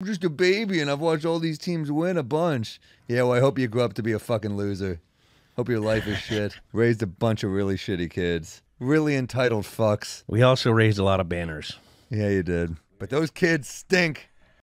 I'm just a baby and I've watched all these teams win a bunch. Yeah, well, I hope you grow up to be a fucking loser. Hope your life is shit. Raised a bunch of really shitty kids. Really entitled fucks. We also raised a lot of banners. Yeah, you did. But those kids stink.